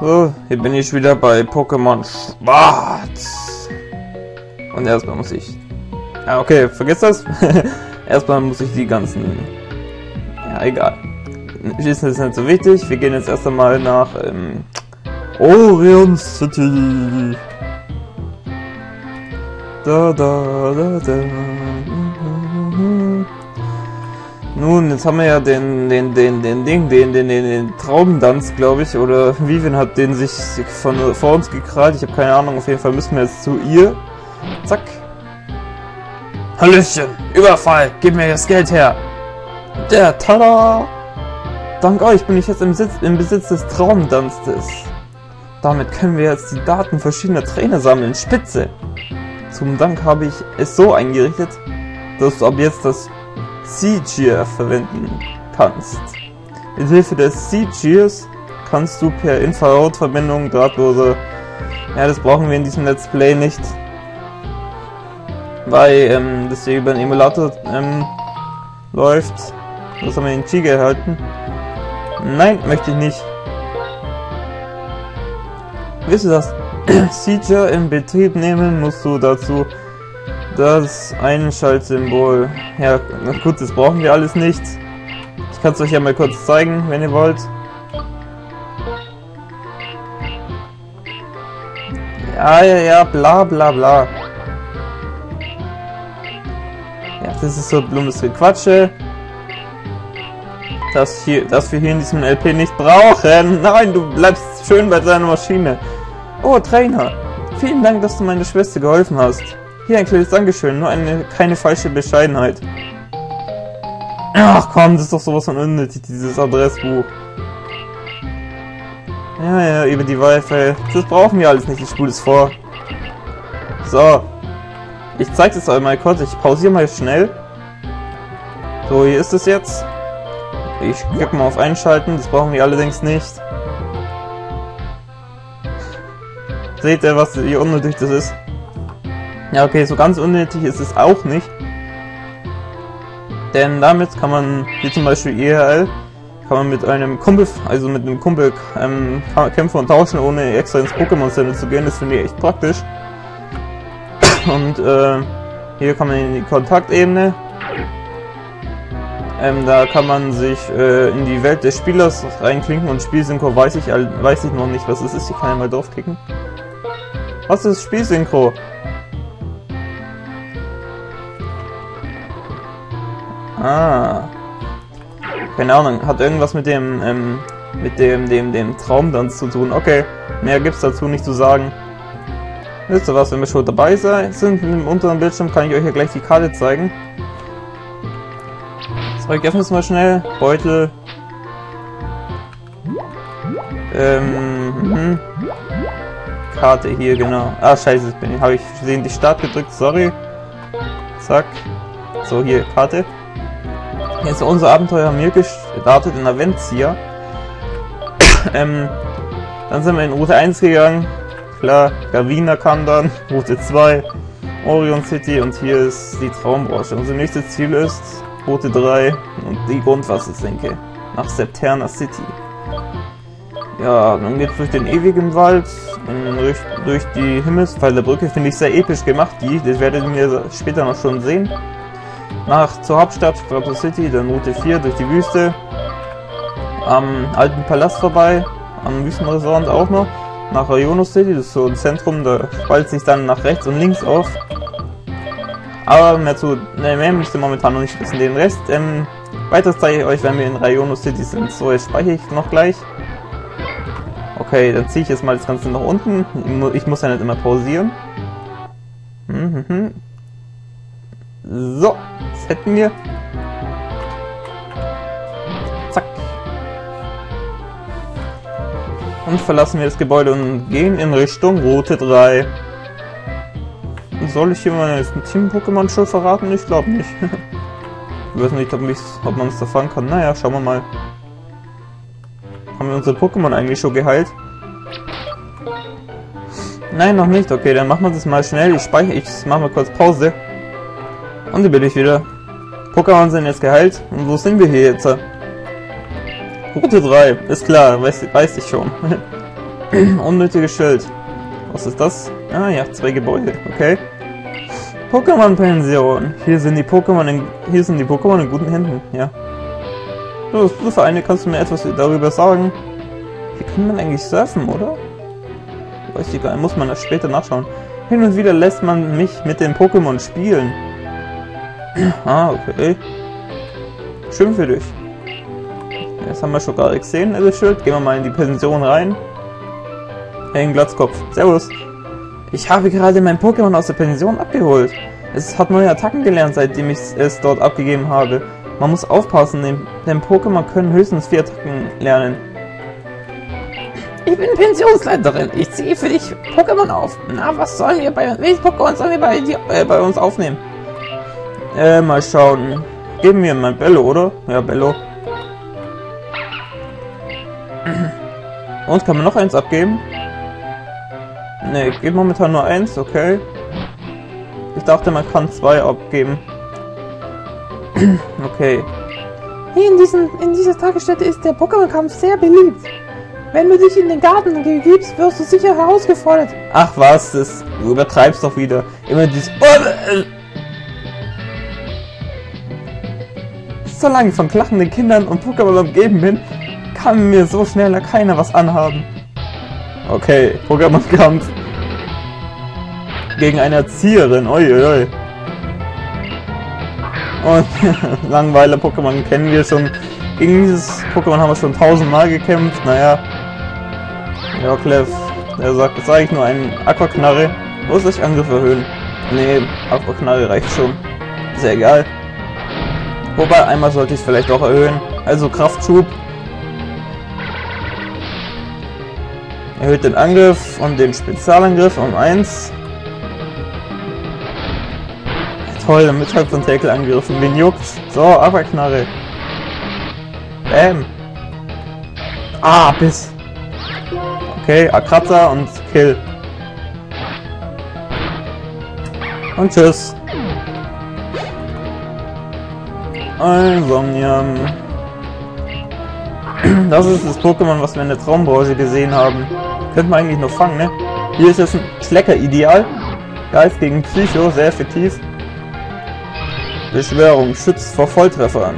So, hier bin ich wieder bei Pokémon Schwarz. Und erstmal muss ich... Ja, okay, vergiss das. erstmal muss ich die ganzen... Ja, egal. Schießen ist nicht so wichtig. Wir gehen jetzt erst einmal nach ähm, Orion City. Da, da, da, da. Nun, jetzt haben wir ja den, den, den, den Ding, den, den, den, den Traumdanz, glaube ich, oder Vivian hat den sich von vor uns gekrallt. Ich habe keine Ahnung, auf jeden Fall müssen wir jetzt zu ihr. Zack. Hallöchen, Überfall, gib mir das Geld her. Der, tada! Dank euch bin ich jetzt im, Sitz, im Besitz des Traumdanzes. Damit können wir jetzt die Daten verschiedener Trainer sammeln. Spitze! Zum Dank habe ich es so eingerichtet, dass ab jetzt das C-Cheer verwenden kannst. Mit Hilfe des C-Cheers kannst du per Infrarotverbindung drahtlose... Ja, das brauchen wir in diesem Let's Play nicht. Weil ähm, das hier über den Emulator ähm, läuft. Das haben wir in Chi gehalten. Nein, möchte ich nicht. Wisst ihr das? Feature in Betrieb nehmen, musst du dazu das Einschaltsymbol. Ja, gut, das brauchen wir alles nicht. Ich kann es euch ja mal kurz zeigen, wenn ihr wollt. Ja, ja, ja, bla bla bla. Ja, das ist so dummes Gequatsche. Das, hier, das wir hier in diesem LP nicht brauchen. Nein, du bleibst schön bei deiner Maschine. Oh, Trainer. Vielen Dank, dass du meiner Schwester geholfen hast. Hier ein kleines Dankeschön, nur eine keine falsche Bescheidenheit. Ach komm, das ist doch sowas von unnötig, dieses Adressbuch. Ja, ja, über die Wi-Fi. Das brauchen wir alles nicht, ich spule es vor. So. Ich es euch mal kurz, ich pausiere mal schnell. So, hier ist es jetzt. Ich klicke mal auf Einschalten, das brauchen wir allerdings nicht. Seht ihr, was wie unnötig das ist? Ja, okay, so ganz unnötig ist es auch nicht. Denn damit kann man, wie zum Beispiel ERL, kann man mit einem Kumpel, also mit einem Kumpel ähm, kämpfen und tauschen, ohne extra ins Pokémon Center zu gehen. Das finde ich echt praktisch. Und äh, hier kann man in die Kontaktebene. Ähm, da kann man sich äh, in die Welt des Spielers reinklinken und Spielsynchro weiß ich, weiß ich noch nicht, was es ist. Ich kann ja mal draufklicken. Was ist Spielsynchro? Ah. Keine Ahnung, hat irgendwas mit dem, ähm, mit dem, dem, dem Traumtanz zu tun. Okay, mehr gibt's dazu nicht zu sagen. Wisst ihr was, wenn wir schon dabei sind, im unteren Bildschirm kann ich euch ja gleich die Karte zeigen. So, ich öffne es mal schnell. Beutel. Ähm, mhm. Karte hier, genau. Ah, scheiße, ich bin, habe ich gesehen, die Start gedrückt, sorry. Zack. So, hier, Karte. Jetzt unser Abenteuer haben wir gestartet in Avencia. ähm, dann sind wir in Route 1 gegangen. Klar, Gavina kam dann, Route 2, Orion City und hier ist die Traumbranche. Unser nächstes Ziel ist Route 3 und die Grundwassersenke nach Septerna City. Ja, dann geht's durch den ewigen Wald, durch, durch die Himmelspfeilerbrücke, finde ich sehr episch gemacht, die, das werdet ihr später noch schon sehen. Nach zur Hauptstadt, Prato City, dann Route 4 durch die Wüste, am alten Palast vorbei, am Wüstenresort auch noch, nach Rayono City, das ist so ein Zentrum, da spaltet sich dann nach rechts und links auf. Aber mehr zu, ne, mehr müsst ihr momentan noch nicht wissen. Den Rest, ähm, weiteres zeige ich euch, wenn wir in Rayono City sind. So, jetzt speichere ich noch gleich. Okay, dann ziehe ich jetzt mal das Ganze nach unten. Ich muss ja nicht immer pausieren. Mhm. So, das hätten wir. Zack. Und verlassen wir das Gebäude und gehen in Richtung Route 3. Soll ich hier mal ein Team-Pokémon schon verraten? Ich glaube nicht. ich weiß nicht, ob, ob man es erfahren kann. Naja, schauen wir mal. Haben wir unsere Pokémon eigentlich schon geheilt? Nein, noch nicht. Okay, dann machen wir das mal schnell. Ich speichere, ich mache mal kurz Pause. Und dann bin ich wieder. Pokémon sind jetzt geheilt. Und wo sind wir hier jetzt? Route 3, ist klar, weiß, weiß ich schon. Unnötiges Schild. Was ist das? Ah ja, zwei Gebäude, okay. Pokémon-Pension. Hier sind die Pokémon in, hier sind die Pokémon in guten Händen, ja. Du, du Vereine, kannst du mir etwas darüber sagen? Hier kann man eigentlich surfen, oder? Weiß ich gar nicht, muss man das später nachschauen. Hin und wieder lässt man mich mit den Pokémon spielen. Ah, okay. Schön für dich. Das haben wir schon gerade gesehen, das Schild. Gehen wir mal in die Pension rein. Hey, Glatzkopf. Servus. Ich habe gerade mein Pokémon aus der Pension abgeholt. Es hat neue Attacken gelernt, seitdem ich es dort abgegeben habe. Man muss aufpassen, denn, Pokémon können höchstens vier Attacken lernen. Ich bin Pensionsleiterin. Ich ziehe für dich Pokémon auf. Na, was sollen wir bei welches Pokémon sollen wir bei, äh, bei uns aufnehmen? Äh, mal schauen. Geben wir mal Bello, oder? Ja, Bello. Und kann man noch eins abgeben? Ne, geht momentan nur eins, okay. Ich dachte, man kann zwei abgeben. okay. Hier in, diesen, in dieser Tagesstätte ist der Pokémon-Kampf sehr beliebt. Wenn du dich in den Garten gibst, wirst du sicher herausgefordert. Ach was, das, du übertreibst doch wieder. Immer dieses... Solange ich von klachenden Kindern und Pokémon umgeben bin, kann mir so schneller keiner was anhaben. Okay, Pokémon-Kampf. Gegen eine Erzieherin, uiuiui. Und Langweiler Pokémon kennen wir schon. Gegen dieses Pokémon haben wir schon tausendmal gekämpft. Naja. Ja, Clef. Er sagt, das ist eigentlich nur ein Aquaknarre. Muss ich Angriff erhöhen? Nee, Aquaknarre reicht schon. Ist ja egal. Wobei, einmal sollte ich es vielleicht auch erhöhen. Also Kraftschub. Erhöht den Angriff und den Spezialangriff um 1. Toll, damit hat von Tackle angegriffen. Wen juckt's? So, Aquaknarre. Bam. Ah, Biss. Okay, Akratzer und Kill. Und tschüss. Insomnium. Das ist das Pokémon, was wir in der Traumbranche gesehen haben. Könnte man eigentlich noch fangen, ne? Hier ist es ein Schlecker-Ideal. Geist gegen Psycho, sehr effektiv. Beschwörung, schützt vor Volltreffern.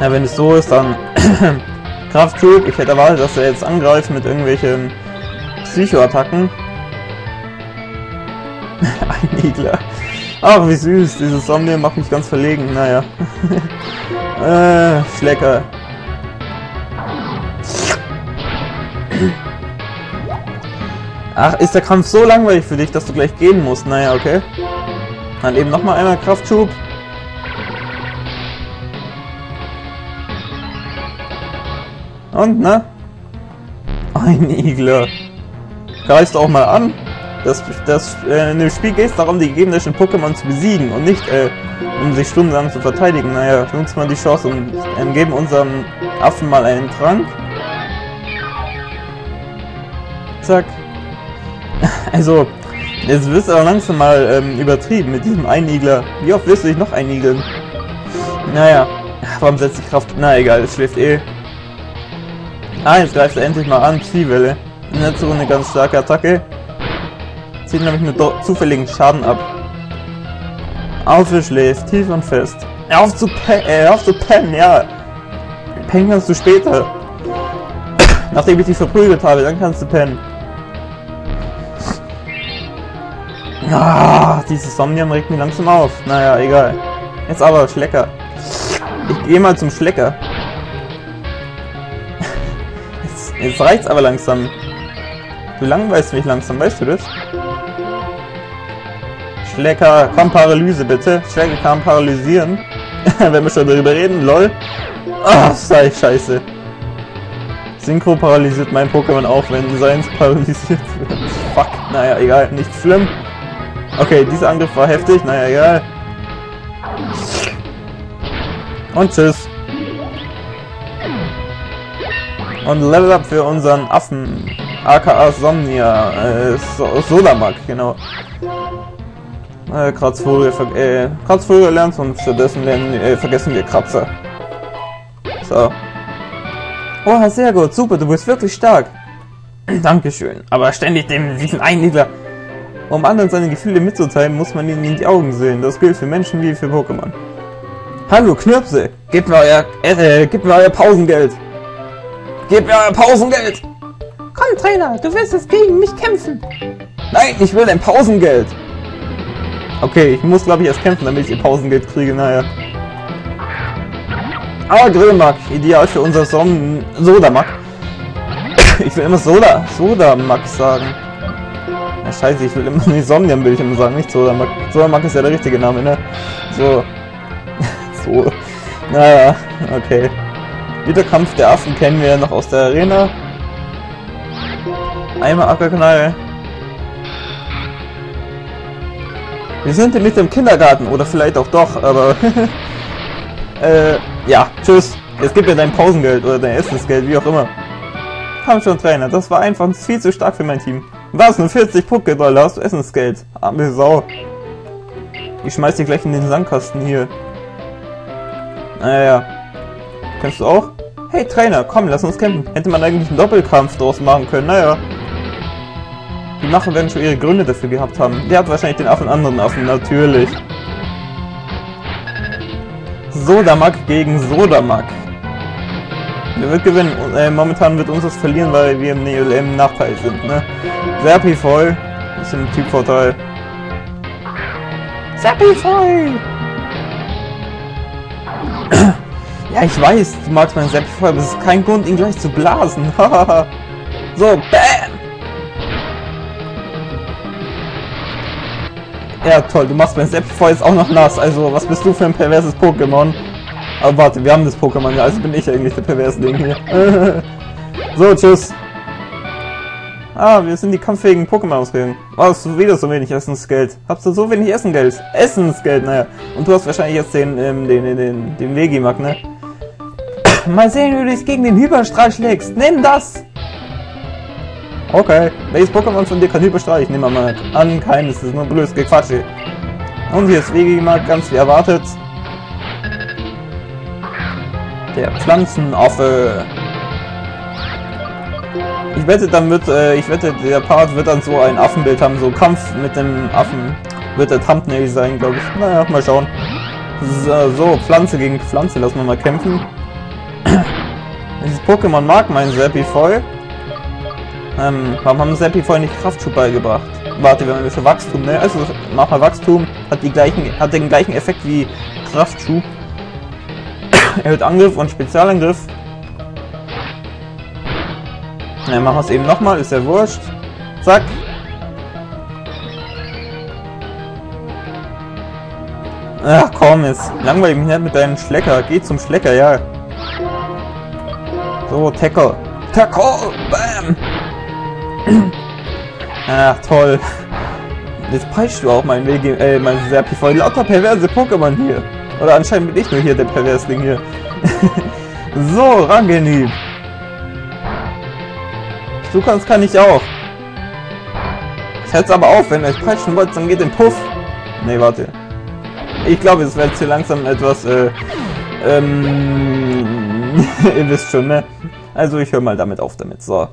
Ja, wenn es so ist, dann Kraftschub. Ich hätte erwartet, dass er jetzt angreift mit irgendwelchen Psycho-Attacken. Ein Igler. Ach, wie süß. Dieses Zombie macht mich ganz verlegen. Naja. äh, Schlecker. Ach, ist der Kampf so langweilig für dich, dass du gleich gehen musst? Naja, okay. Dann eben nochmal einmal Kraftschub. Und, ne? Ein Igler. Greifst du auch mal an? Das, das, äh, in dem Spiel geht es darum, die gegnerischen Pokémon zu besiegen und nicht, äh, um sich stundenlang zu verteidigen. Naja, nutzt man die Chance und äh, geben unserem Affen mal einen Trank. Zack. Also, jetzt wirst du aber langsam mal ähm, übertrieben mit diesem Einigler. Wie oft wirst du dich noch einigeln? Naja, warum setzt die Kraft? Na egal, es schläft eh. Ah, jetzt greifst du endlich mal an, Psi-Welle. In Runde ganz starke Attacke. Zieht nämlich mit zufälligen Schaden ab. Aufe schläft, tief und fest. Auf zu pennen, äh, auf zu pennen, ja. Pennen kannst du später. Nachdem ich dich verprügelt habe, dann kannst du pennen. Ah, dieses Somnium regt mich langsam auf. Naja, egal. Jetzt aber Schlecker. Ich gehe mal zum Schlecker. Jetzt, jetzt reicht's aber langsam. Du langweilst mich langsam, weißt du das? Schlecker, komm Paralyse bitte. Schlecker kann paralysieren. Wenn wir schon darüber reden, lol. Ah, sei scheiße. Synchro paralysiert mein Pokémon auch, wenn seins paralysiert wird. Fuck, naja, egal, nicht schlimm. Okay, dieser Angriff war heftig, naja, egal. Und tschüss. Und Level Up für unseren Affen, aka Somnia, äh, so Solamak, genau. Äh, Kratzvogel, ver äh, Kratzvogel lernt und stattdessen lernen, äh, vergessen wir Kratzer. So. Oh, sehr gut, super, du bist wirklich stark. Dankeschön. Aber ständig dem, diesen Einigler. Um anderen seine Gefühle mitzuteilen, muss man ihnen in die Augen sehen. Das gilt für Menschen wie für Pokémon. Hallo, Knirpse. Gebt mir euer, äh, gebt mir euer Pausengeld. Gebt mir euer Pausengeld. Komm, Trainer, du willst jetzt gegen mich kämpfen. Nein, ich will ein Pausengeld. Okay, ich muss glaube ich erst kämpfen, damit ich ihr Pausengeld kriege, naja. Aber Grillmark, ideal für unser Sonnen Sodamak. Ich will immer Soda, Sodamak sagen. Ja, scheiße, ich will immer ich immer sagen, nicht Sodamak. Sodamak ist ja der richtige Name, ne? So. so. Naja, okay. Wieder Kampf der Affen kennen wir ja noch aus der Arena. Einmal Ackerknall. Wir sind nicht im Kindergarten, oder vielleicht auch doch, aber... äh, ja, tschüss. Jetzt gib mir dein Pausengeld oder dein Essensgeld, wie auch immer. Komm schon, Trainer, das war einfach viel zu stark für mein Team. Was, nur 40 Pokédollar, hast du Essensgeld? Arme Sau. Ich schmeiß dich gleich in den Sandkasten hier. Naja. Kennst du auch? Hey Trainer, komm, lass uns kämpfen. Hätte man eigentlich einen Doppelkampf draus machen können, naja. Die Macher werden schon ihre Gründe dafür gehabt haben. Der hat wahrscheinlich den Affen anderen Affen, natürlich. Sodamak gegen Sodamak. Der wird gewinnen. Und, äh, momentan wird uns das verlieren, weil wir im, im Nachteil sind. Ne? Serpi voll. Ist im Typvorteil. Serpi voll! ja, ich weiß, du magst meinen Serpi voll, aber es ist kein Grund, ihn gleich zu blasen. so, BAM! Ja, toll, du machst mein Sephiroth jetzt auch noch nass. Also, was bist du für ein perverses Pokémon? Aber warte, wir haben das Pokémon ja, also bin ich eigentlich der perverse Ding hier. so, tschüss. Ah, wir sind die kampffähigen Pokémon ausgegangen. Oh, hast du wieder so wenig Essensgeld. Hast du so wenig Essengeld? Essensgeld, naja. Und du hast wahrscheinlich jetzt den, ähm, den, den, den, den Vegimak, ne? Mal sehen, wie du dich gegen den Hyperstrahl schlägst. Nimm das! Okay. Welches Pokémon von dir kann Hyperstrahl? Ich nehme mal an, keines. Das ist nur blödes Gequatsche. Und hier ist Wegemark, ganz wie erwartet. Der Pflanzenaffe. Ich wette, dann wird, äh, ich wette, der Part wird dann so ein Affenbild haben, so Kampf mit dem Affen. Wird der Thumbnail sein, glaube ich. Naja, mal schauen. So, so, Pflanze gegen Pflanze, lassen wir mal kämpfen. Dieses Pokémon mag meinen Seppi voll. Ähm, warum haben Seppi vorhin nicht Kraftschub beigebracht? Warte, wir haben für Wachstum, ne? Also mach mal Wachstum, hat die gleichen, hat den gleichen Effekt wie Kraftschub. Erhöht Angriff und Spezialangriff. Ja, machen wir es eben nochmal, ist ja wurscht. Zack. Ach komm, jetzt langweilig mich nicht mit deinem Schlecker. Geh zum Schlecker, ja. So, Tackle. Tackle! Bam! Ach, toll. Jetzt peitscht du auch mein Weg, äh, mein Serpi voll lauter perverse Pokémon hier. Oder anscheinend bin ich nur hier der Perversling hier. so, Rangenhieb. Du kannst, kann ich auch. Ich hätte aber auf, wenn ihr euch peitschen wollt, dann geht den Puff. Ne, warte. Ich glaube, es wird hier langsam etwas, äh, ähm, ihr wisst schon, ne? Also ich höre mal damit auf damit. So.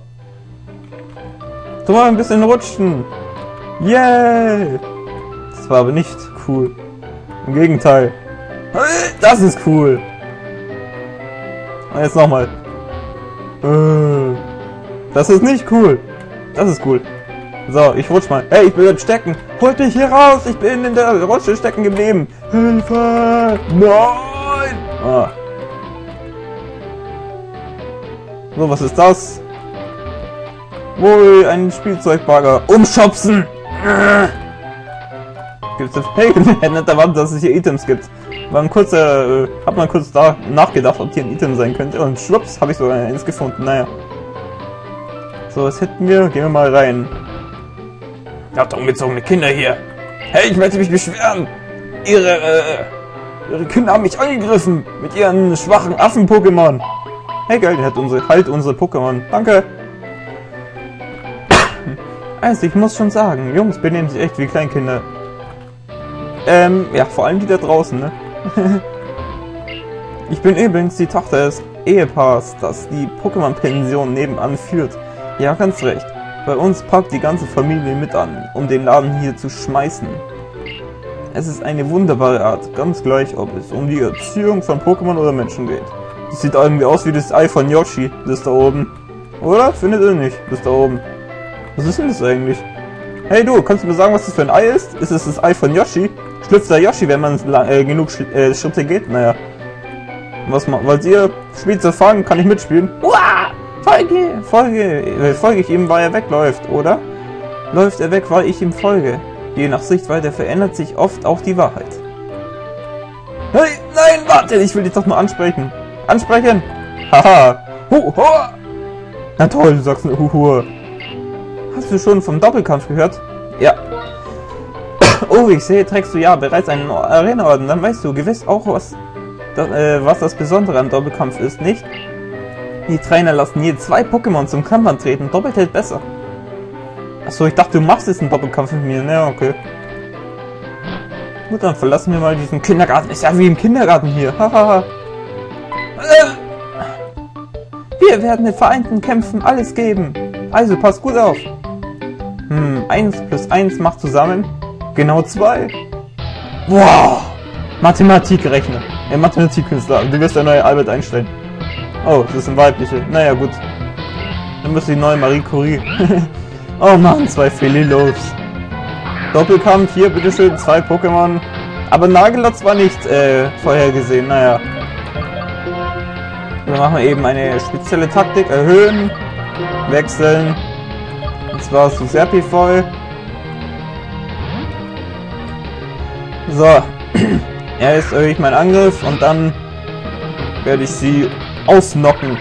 Du mal ein bisschen rutschen. Yay! Das war aber nicht cool. Im Gegenteil. Das ist cool. Und jetzt nochmal. Äh, das ist nicht cool. Das ist cool. So, ich rutsch mal. Hey, ich bin jetzt stecken. Holt mich hier raus. Ich bin in der Rutsche stecken geblieben. Hilfe! Nein! Ah. So, was ist das? Wohl, ein Spielzeugbagger. Umschopsen! Gibt's das? Nicht erwartet, dass es hier Items gibt. War ein kurzer, äh, hab mal kurz da nachgedacht, ob hier ein Item sein könnte. Und schwupps, habe ich sogar eins gefunden. Naja. So, was hätten wir? Gehen wir mal rein. Habt ungezogene Kinder hier. Hey, ich möchte mich beschweren. Ihre, äh, ihre Kinder haben mich angegriffen mit ihren schwachen Affen-Pokémon. Hey, geil, der hat unsere, halt unsere Pokémon. Danke. Also, ich muss schon sagen, Jungs benehmen sich echt wie Kleinkinder. Ähm, ja, vor allem die da draußen, ne? ich bin übrigens die Tochter des Ehepaars, das die Pokémon-Pension nebenan führt. Ja, ganz recht. Bei uns packt die ganze Familie mit an, um den Laden hier zu schmeißen. Es ist eine wunderbare Art, ganz gleich, ob es um die Erziehung von Pokémon oder Menschen geht. Das sieht irgendwie aus wie das Ei von Yoshi, das da oben. Oder? Findet ihr nicht? Das da oben. Was ist denn das eigentlich? Hey du, kannst du mir sagen, was das für ein Ei ist? Ist es das Ei von Yoshi? Schlüpft da Yoshi, wenn man äh, genug Sch äh, Schritte geht? Naja. Was mal, weil ihr spielt zu fangen, kann ich mitspielen? Uah! Folge! Folge, äh, folge ich ihm, weil er wegläuft, oder? Läuft er weg, weil ich ihm folge? Je nach Sichtweite verändert sich oft auch die Wahrheit. Hey, nein, warte, ich will dich doch nur ansprechen. Ansprechen? Haha. Hu. Na toll, du sagst nur Huhu. Hast du schon vom Doppelkampf gehört? Ja. Oh, ich sehe, trägst du ja bereits einen Arena-Orden. Dann weißt du gewiss auch, was das, äh, was das Besondere am Doppelkampf ist, nicht? Die Trainer lassen je zwei Pokémon zum Kampf antreten. Doppelt hält besser. Achso, ich dachte, du machst jetzt einen Doppelkampf mit mir. Na, okay. Gut, dann verlassen wir mal diesen Kindergarten. Ist ja wie im Kindergarten hier. Hahaha. wir werden den vereinten Kämpfen alles geben. Also, pass gut auf. Hm, 1 plus 1 macht zusammen genau 2. Wow. Mathematikrechner. Ja, Mathematikkünstler. Du wirst der neue Albert Einstein. Oh, das ist ein weibliche. Naja, gut. Dann du die neue Marie Curie. oh Mann, zwei Felilos. Doppelkampf, hier, bitteschön, zwei Pokémon. Aber Nagelotz war nicht äh, vorhergesehen, naja. Dann machen wir eben eine spezielle Taktik. Erhöhen, wechseln. Und zwar zu Serpifol. So. Erst erhöhe ich meinen Angriff und dann werde ich sie ausnocken.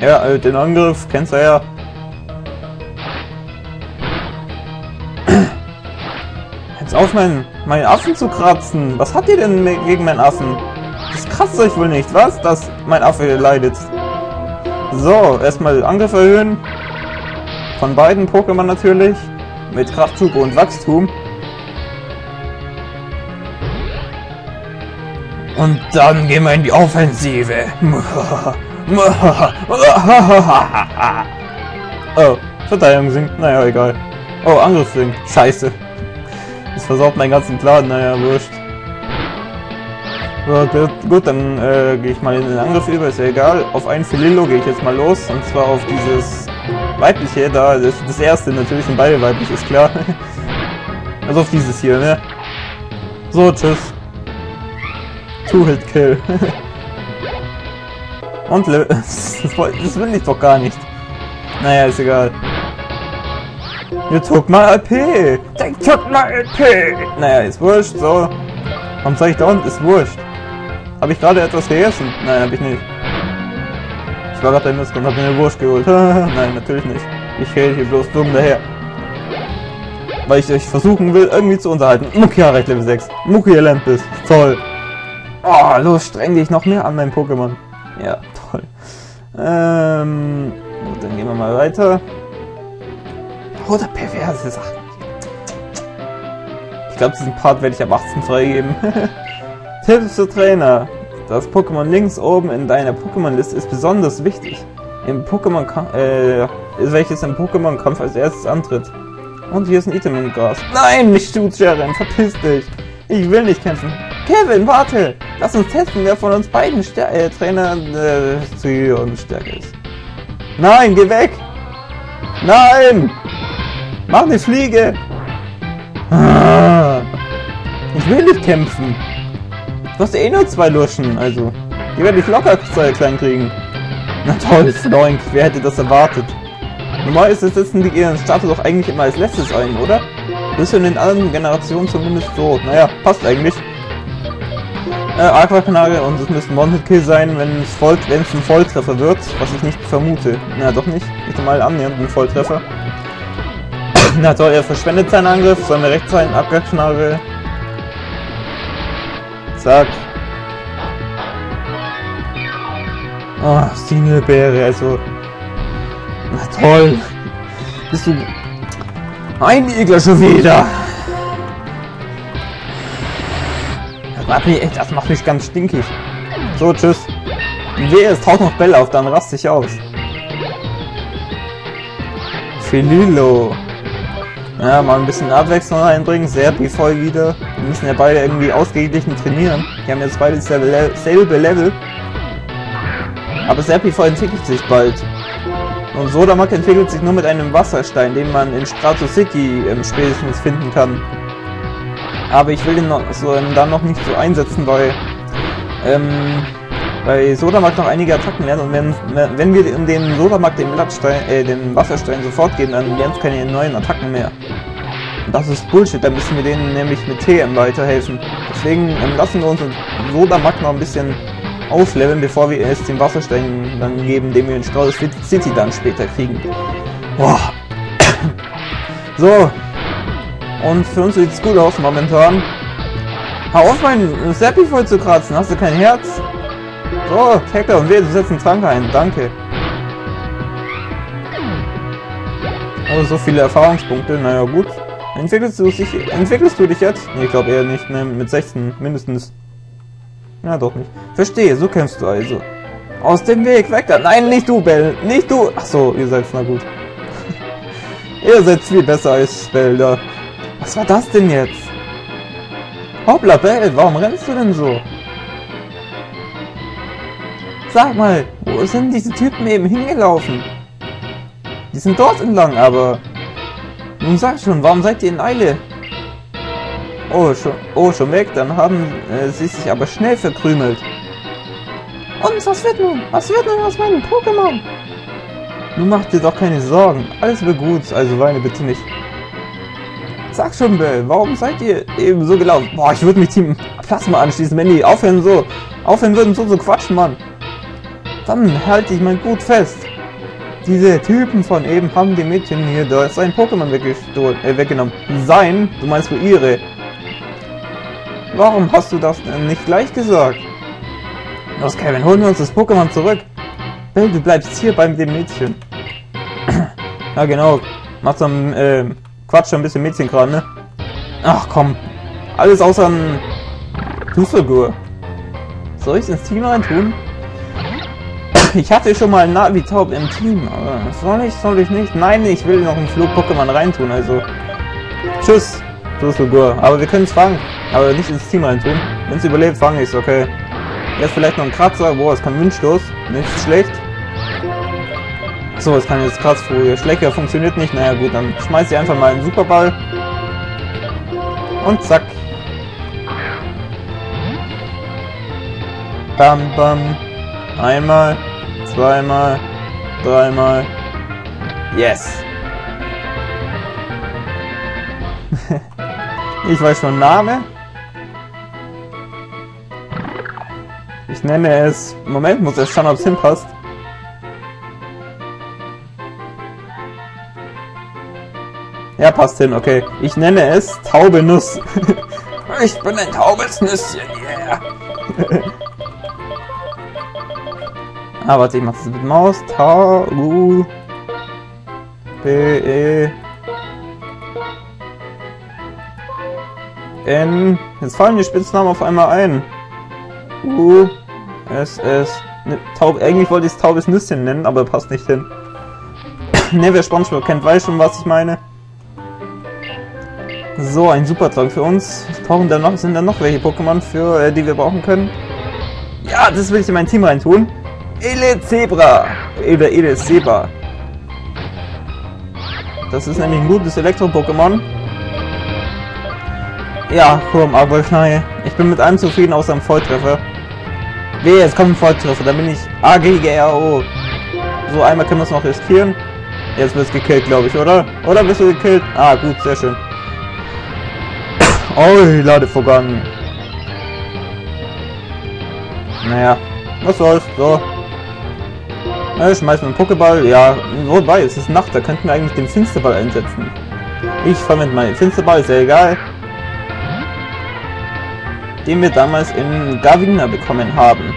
Ja, äh, den Angriff kennst du ja. Jetzt auf, meinen, meinen Affen zu kratzen. Was habt ihr denn gegen meinen Affen? Das kratzt euch wohl nicht, was? Dass mein Affe leidet. So, erstmal Angriff erhöhen. Von beiden Pokémon natürlich. Mit Kraftzug und Wachstum. Und dann gehen wir in die Offensive. oh, Verteidigung sinkt. Naja, egal. Oh, Angriff sinkt. Scheiße. Das versorgt meinen ganzen Plan. Naja, wurscht. So, gut, dann äh, gehe ich mal in den Angriff über. Ist ja egal. Auf einen Filillo gehe ich jetzt mal los. Und zwar auf dieses weibliche da. Das, das erste natürlich sind beide weiblich, ist klar. also auf dieses hier, ne? So, tschüss. Two-Hit-Kill. Und Le das, will ich doch gar nicht. Naja, ist egal. You took my IP! They took my IP! Naja, ist wurscht, so. Warum sag ich da unten? Ist wurscht. Habe ich gerade etwas gegessen? Nein, habe ich nicht. Ich war gerade ein Mist und habe mir eine Wurst geholt. Nein, natürlich nicht. Ich rede hier bloß dumm daher. Weil ich euch versuchen will, irgendwie zu unterhalten. Muki erreicht Level 6. Muki lernt bis. Toll. Oh, los, streng dich noch mehr an mein Pokémon. Ja, toll. Ähm, gut, dann gehen wir mal weiter. Oder perverse Sachen. Ich glaube, diesen Part werde ich ab 18 freigeben. Tipps für Trainer. Das Pokémon links oben in deiner Pokémon-Liste ist besonders wichtig. Im Pokémon, äh, welches im Pokémon-Kampf als erstes antritt. Und hier ist ein Item im Gras. Nein, nicht du, Jaren, verpiss dich. Ich will nicht kämpfen. Kevin, warte! Lass uns testen, wer von uns beiden Ster äh, Trainer äh, und stärker ist. Nein, geh weg! Nein! Mach eine Fliege! Ah, ich will nicht kämpfen. Du hast eh nur zwei Luschen, also. Die werde ich locker klein kriegen. Na toll, Floink, wer hätte das erwartet? Normalerweise setzen die ihren Status doch eigentlich immer als letztes ein, oder? Das ist in den anderen Generationen zumindest so. Naja, passt eigentlich. Äh, Aquaknagel und es müsste One-Hit-Kill sein, wenn es, ein Volltreffer wird, was ich nicht vermute. Na, doch nicht. Nicht mal annähernd ein Volltreffer. Na toll, er verschwendet seinen Angriff. Sollen wir rechts sein? Abgangsknagel. Zack. Oh, Stinelbeere, also... Na toll. Bist du ein Igler schon wieder. Das macht, mich, das macht mich ganz stinkig. So, tschüss. Wehe, es taucht noch Bälle auf, dann raste ich aus. Fililo. Ja, mal ein bisschen Abwechslung reinbringen. Serpi voll wieder. Wir müssen ja beide irgendwie ausgeglichen trainieren. Die haben jetzt beide dasselbe Level. Aber Serpi voll entwickelt sich bald. Und Sodamak entwickelt sich nur mit einem Wasserstein, den man in Strato City ähm, spätestens finden kann. Aber ich will den noch, so, ähm, dann noch nicht so einsetzen, weil ähm, bei Sodamak noch einige Attacken lernen und wenn, wenn wir dem Sodamak den Blattstein, äh, den Wasserstein sofort geben, dann lernt es keine neuen Attacken mehr. Und das ist Bullshit, da müssen wir denen nämlich mit TM weiterhelfen. Deswegen ähm, lassen wir uns Sodamak noch ein bisschen aufleveln, bevor wir es den Wasserstein dann geben, den wir in Strauß City dann später kriegen. Boah. So. Und für uns sieht es gut aus momentan. Hau auf, mein Seppi voll zu kratzen. Hast du kein Herz? So, Tackle und wir, einen Trank ein. Danke. Aber so viele Erfahrungspunkte, naja gut. Entwickelst du, dich, entwickelst du dich jetzt? Nee, ich glaube eher nicht, ne? Mit 16 mindestens. Ja, doch nicht. Verstehe, so kämpfst du also. Aus dem Weg, weg da. Nein, nicht du, Bell. Nicht du. Ach so, ihr seid na gut. ihr seid viel besser als Bell da. Was war das denn jetzt? Hoppla, Bell, warum rennst du denn so? Sag mal, wo sind diese Typen eben hingelaufen? Die sind dort entlang, aber... Nun sag schon, warum seid ihr in Eile? Oh, schon, oh, schon weg. Dann haben äh, sie sich aber schnell verkrümelt. Und was wird nun? Was wird nun aus meinem Pokémon? Nun mach dir doch keine Sorgen. Alles wird gut, also weine bitte nicht. Sag schon, Bell, warum seid ihr eben so gelaufen? Boah, ich würde mich Team Plasma anschließen, wenn die aufhören so, aufhören würden so zu so quatschen, Mann. Dann halte ich mal gut fest. Diese Typen von eben haben dem Mädchen hier da sein Pokémon äh, weggenommen. Sein? Du meinst wohl ihre? Warum hast du das denn nicht gleich gesagt? Los, Kevin, holen wir uns das Pokémon zurück. Bill, du bleibst hier bei dem Mädchen. ja, genau. Macht so ein, äh, Quatsch, ein bisschen Mädchen gerade, ne? Ach, komm. Alles außer ein Dusselgur. Soll ich ins Team reintun? Ich hatte schon mal Navi-Taub im Team, aber soll ich, soll ich nicht? Nein, ich will noch einen Flug-Pokémon reintun, also... Tschüss, Dusselgur. Aber wir können es fangen. Aber nicht ins Team reintun. Wenn es überlebt, fange ich es, okay. Jetzt vielleicht noch ein Kratzer. Boah, es kann Windstoß. Nicht schlecht. So, es kann jetzt früh. Schlecker funktioniert nicht. Naja, gut, dann schmeiß ich einfach mal einen Superball. Und zack. Bam, bam. Einmal, zweimal, dreimal. Yes. ich weiß schon Name. Ich nenne es... Moment, muss erst schauen, ob es hinpasst. Ja, passt hin, okay. Ich nenne es Taube Nuss. ich bin ein taubes Nüsschen, yeah. ah, warte, ich mach das mit Maus. Ta, U, B, E, N. Jetzt fallen die Spitznamen auf einmal ein. U, es ist... Ne, Taub, eigentlich wollte ich es taubes Nüsschen nennen, aber passt nicht hin. ne, wer Spongebob kennt, weiß schon, was ich meine. So, ein Supertrank für uns. Tauchen da noch, sind da noch welche Pokémon, für äh, die wir brauchen können? Ja, das will ich in mein Team reintun. Ele Zebra. Oder Ele Zebra. Das ist nämlich ein gutes Elektro-Pokémon. Ja, komm, aber schnell. Ich bin mit allem zufrieden, außer einem Volltreffer. Wehe, jetzt kommt ein Volltreffer, dann bin ich AGGRO. So, einmal können wir es noch riskieren. Jetzt wird es gekillt, glaube ich, oder? Oder bist du gekillt? Ah, gut, sehr schön. Oh, Ladevorgang. Naja, was soll's, so. Na, schmeißen wir einen Pokéball. Ja, wobei, es ist Nacht, da könnten wir eigentlich den Finsterball einsetzen. Ich verwende meinen Finsterball, ja egal den wir damals in Gavina bekommen haben.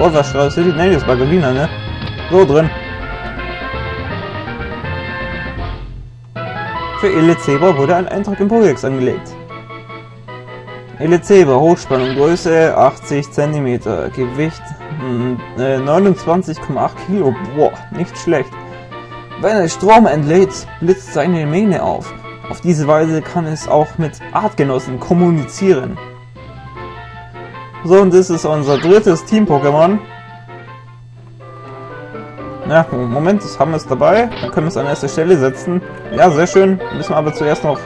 Oh, Strauß City? Ne, das war Gavina, ne? So drin. Für Elezeba wurde ein Eintrag im Pokédex angelegt. Elezeba, Hochspannung, Größe 80 cm, Gewicht äh, 29,8 Kilo. Boah, nicht schlecht. Wenn es Strom entlädt, blitzt seine Mähne auf. Auf diese Weise kann es auch mit Artgenossen kommunizieren. So, und das ist unser drittes Team-Pokémon. Ja, Moment, das haben wir es dabei. Dann können wir es an erste Stelle setzen. Ja, sehr schön. Müssen wir aber zuerst noch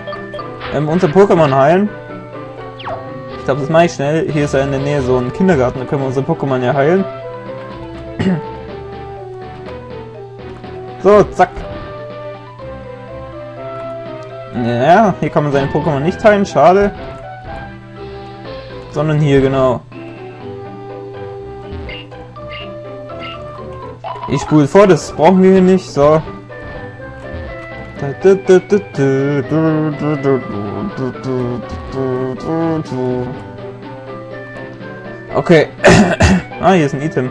ähm, unser Pokémon heilen. Glaube, das mache ich schnell. Hier ist ja in der Nähe so ein Kindergarten, da können wir unsere Pokémon ja heilen. So, zack. Ja, hier kann man seine Pokémon nicht heilen, schade. Sondern hier, genau. Ich spule vor, das brauchen wir hier nicht, so. Okay. ah, hier ist ein Item.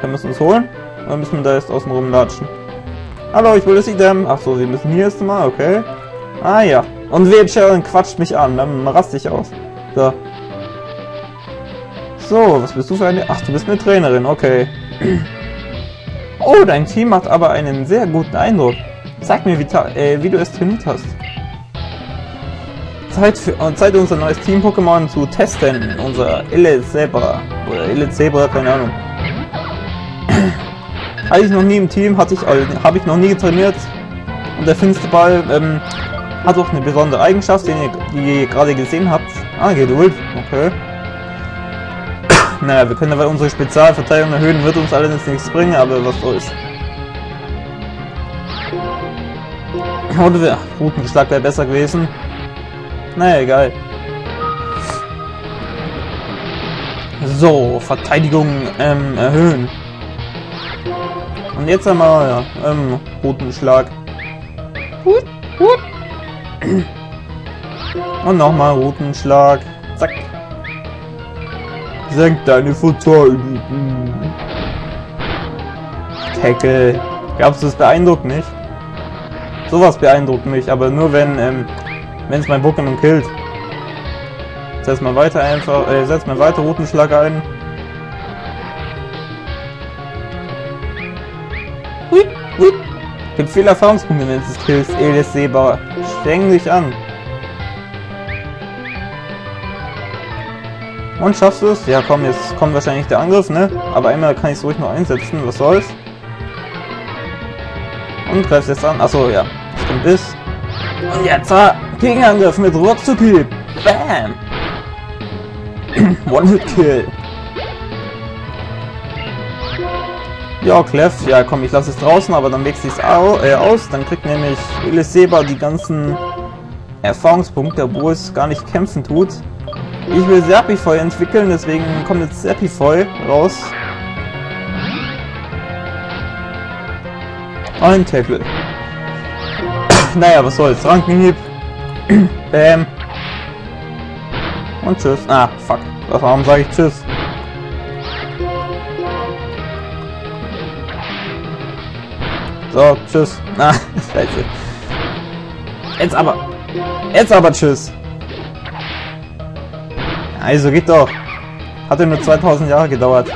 Können wir es uns holen? Oder müssen wir da erst außen rumlatschen? Hallo, ich will das Item. Ach so, wir müssen hier erst mal, okay. Ah ja. Und Web Sharon quatscht mich an, dann raste ich aus. So. So, was bist du für eine... Ach, du bist eine Trainerin, okay. Oh, dein Team macht aber einen sehr guten Eindruck. Sag mir, wie, äh, wie du es trainiert hast. Zeit, für, äh, Zeit unser neues Team-Pokémon zu testen. Unser Elite Zebra. Oder Elite Zebra, keine Ahnung. Hatte ich noch nie im Team, hatte ich, also, habe ich noch nie getrainiert. Und der Finsterball ähm, hat auch eine besondere Eigenschaft, die ihr, die ihr gerade gesehen habt. Ah, Geduld. Okay. naja, wir können aber unsere Spezialverteidigung erhöhen, wird uns allerdings nichts bringen, aber was soll's. Oder der Routenschlag wäre besser gewesen. Naja, egal. So, Verteidigung ähm, erhöhen. Und jetzt einmal, ja, ähm, Routenschlag. Und nochmal Routenschlag. Zack. Senk deine Verteidigung. Tackle. Du, das beeindruckt mich? Sowas beeindruckt mich, aber nur wenn, ähm, wenn es mein Pokémon killt. Setz mal weiter einfach, äh, setz mal weiter Routenschlag ein. Hui, hui. Gibt viele Erfahrungspunkte, wenn es killst, Elis Sehbar. Streng dich an. Und schaffst du es? Ja komm, jetzt kommt wahrscheinlich der Angriff, ne? Aber einmal kann ich es ruhig noch einsetzen, was soll's? Und greifst jetzt an. Achso, ja. Stimmt ist. Und jetzt ah, Gegenangriff mit Roxuki. Bam! One-Hit-Kill. Ja, Clef, ja komm, ich lasse es draußen, aber dann wechsle ich es au äh, aus. Dann kriegt nämlich Eliseba die ganzen Erfahrungspunkte, obwohl es gar nicht kämpfen tut. Ich will Serpifeu entwickeln, deswegen kommt jetzt Serpifeu raus. Ein Tackle. naja, was soll's. Rankenhieb. Bam. Und tschüss. Ah, fuck. Warum sage ich tschüss? So, tschüss. Ah, scheiße. Jetzt aber. Jetzt aber tschüss. Also geht doch. Hatte nur 2000 Jahre gedauert.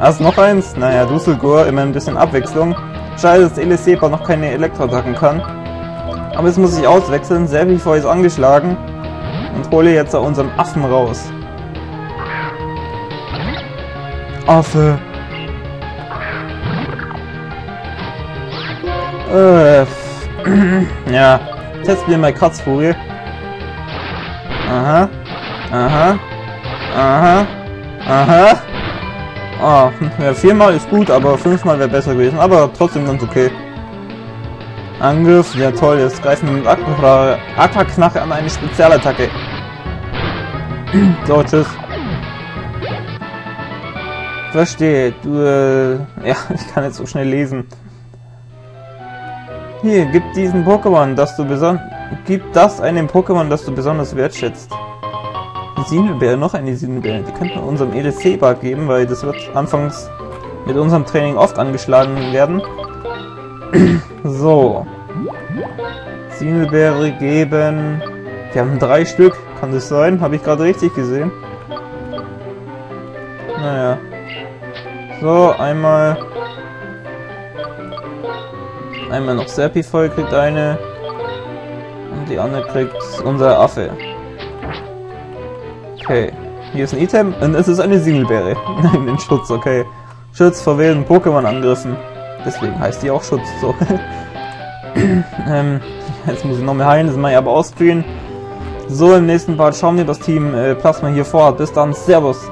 Hast noch eins? Naja, Dusselgur, immer ein bisschen Abwechslung. Schade, dass Eliseba noch keine Elektroattacken kann. Aber jetzt muss ich auswechseln. Servifoy ist angeschlagen. Und hole jetzt unseren Affen raus. Affe. Äh, ja. Test mir mal Kratzvogel. Aha. Aha. Aha. Aha. Ah, ja, viermal ist gut, aber fünfmal wäre besser gewesen. Aber trotzdem ganz okay. Angriff, ja toll, jetzt greifen wir mit Aquaknache an eine Spezialattacke. so, tschüss. Verstehe, du, äh, ja, ich kann jetzt so schnell lesen. Hier, gib diesen Pokémon, dass du besonders, gib das einem Pokémon, das du besonders wertschätzt. Sinelbeere, noch eine Sinelbeere. Die könnten wir unserem EDC-Bug geben, weil das wird anfangs mit unserem Training oft angeschlagen werden. So. Sinelbeere geben. Wir haben drei Stück. Kann das sein? Habe ich gerade richtig gesehen? So, einmal. Einmal noch Serpi voll kriegt eine. Und die andere kriegt unser Affe. Okay. Hier ist ein Item und es ist eine Singelbeere. Nein, den Schutz, okay. Schutz vor wilden Pokémon-Angriffen. Deswegen heißt die auch Schutz, so. ähm, jetzt muss ich noch mehr heilen, das mache ich aber ausscreenen. So, im nächsten Part schauen wir, was Team äh, Plasma hier vorhat. Bis dann, Servus.